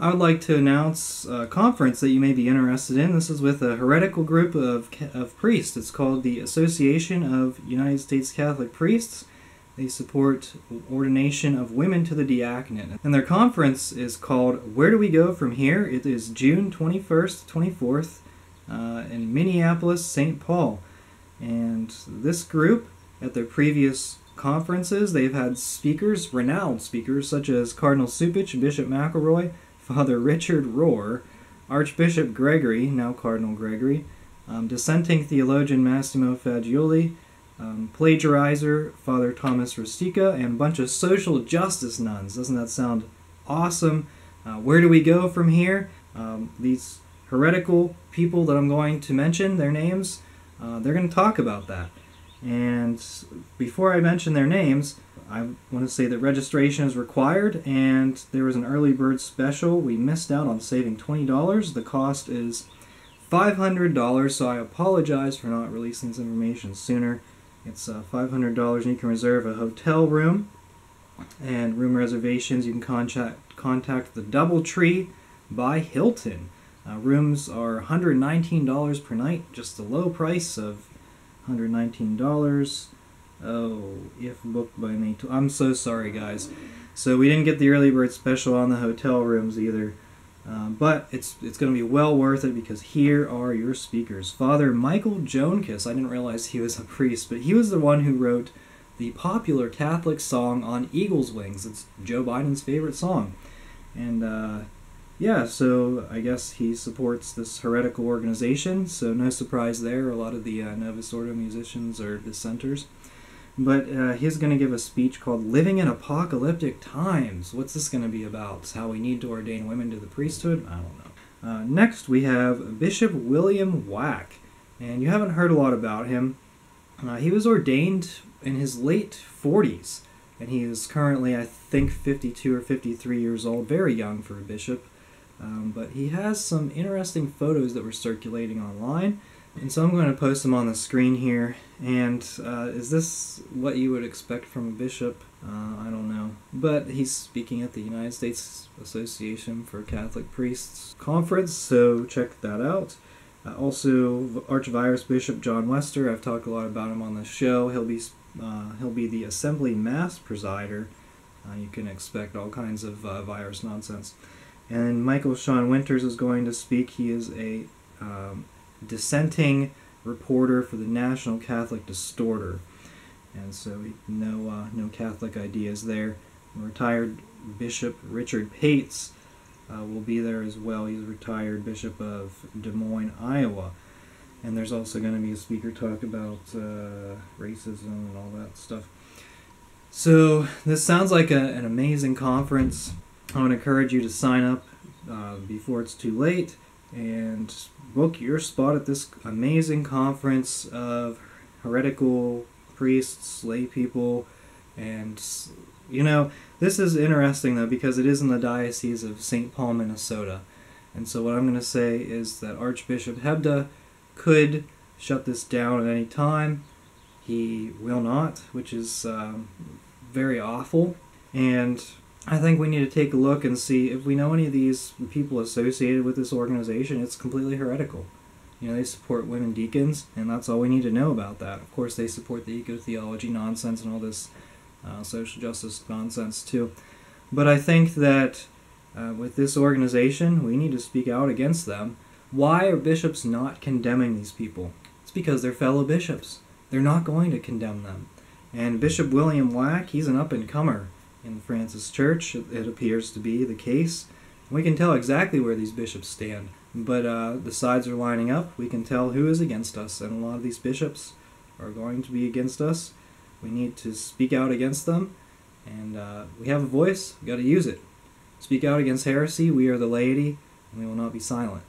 I would like to announce a conference that you may be interested in. This is with a heretical group of, of priests. It's called the Association of United States Catholic Priests. They support ordination of women to the diaconate. And their conference is called Where Do We Go From Here? It is June 21st, 24th uh, in Minneapolis, St. Paul. And this group, at their previous conferences, they've had speakers, renowned speakers, such as Cardinal Cupich, Bishop McElroy, Father Richard Rohr, Archbishop Gregory, now Cardinal Gregory, um, dissenting theologian Massimo Faggioli, um, plagiarizer Father Thomas Rosica, and a bunch of social justice nuns. Doesn't that sound awesome? Uh, where do we go from here? Um, these heretical people that I'm going to mention, their names, uh, they're going to talk about that. And before I mention their names, I want to say that registration is required, and there was an early bird special. We missed out on saving $20. The cost is $500, so I apologize for not releasing this information sooner. It's uh, $500, and you can reserve a hotel room and room reservations. You can contact, contact the Doubletree by Hilton. Uh, rooms are $119 per night, just the low price of $119. Oh, if booked by me. I'm so sorry, guys. So we didn't get the early bird special on the hotel rooms either. Um, but it's it's going to be well worth it because here are your speakers. Father Michael Joncas, I didn't realize he was a priest, but he was the one who wrote the popular Catholic song on Eagle's Wings. It's Joe Biden's favorite song. And uh, yeah, so I guess he supports this heretical organization, so no surprise there. A lot of the uh, Novus Ordo musicians are dissenters. But uh, he's going to give a speech called Living in Apocalyptic Times. What's this going to be about? It's how we need to ordain women to the priesthood? I don't know. Uh, next, we have Bishop William Wack, And you haven't heard a lot about him. Uh, he was ordained in his late 40s. And he is currently, I think, 52 or 53 years old. Very young for a bishop. Um, but he has some interesting photos that were circulating online. And so I'm going to post them on the screen here. And uh, is this what you would expect from a bishop? Uh, I don't know. But he's speaking at the United States Association for Catholic Priests conference, so check that out. Uh, also, Archvirus Bishop John Wester. I've talked a lot about him on the show. He'll be uh, he'll be the Assembly Mass presider. Uh, you can expect all kinds of uh, virus nonsense. And Michael Sean Winters is going to speak. He is a um, dissenting reporter for the National Catholic Distorter. And so no, uh, no Catholic ideas there. Retired Bishop Richard Pates uh, will be there as well. He's retired Bishop of Des Moines, Iowa. And there's also going to be a speaker talk about uh, racism and all that stuff. So this sounds like a, an amazing conference. I would encourage you to sign up uh, before it's too late and book your spot at this amazing conference of heretical priests, lay people, and you know, this is interesting though because it is in the Diocese of St. Paul, Minnesota. And so, what I'm going to say is that Archbishop Hebda could shut this down at any time. He will not, which is um, very awful. And I think we need to take a look and see if we know any of these people associated with this organization, it's completely heretical. You know, they support women deacons, and that's all we need to know about that. Of course, they support the eco theology nonsense and all this uh, social justice nonsense too. But I think that uh, with this organization, we need to speak out against them. Why are bishops not condemning these people? It's because they're fellow bishops. They're not going to condemn them. And Bishop William Wack, he's an up and comer in the Francis Church. It appears to be the case. We can tell exactly where these bishops stand, but uh, the sides are lining up. We can tell who is against us, and a lot of these bishops are going to be against us. We need to speak out against them, and uh, we have a voice. we've got to use it. Speak out against heresy. We are the laity, and we will not be silent.